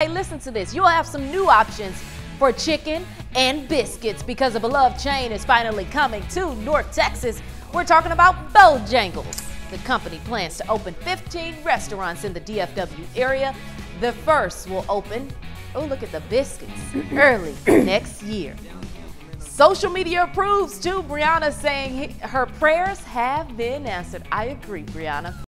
Hey, listen to this. You'll have some new options for chicken and biscuits because a beloved chain is finally coming to North Texas. We're talking about Bojangles. The company plans to open 15 restaurants in the DFW area. The first will open, oh, look at the biscuits, early next year. Social media approves too. Brianna saying her prayers have been answered. I agree, Brianna.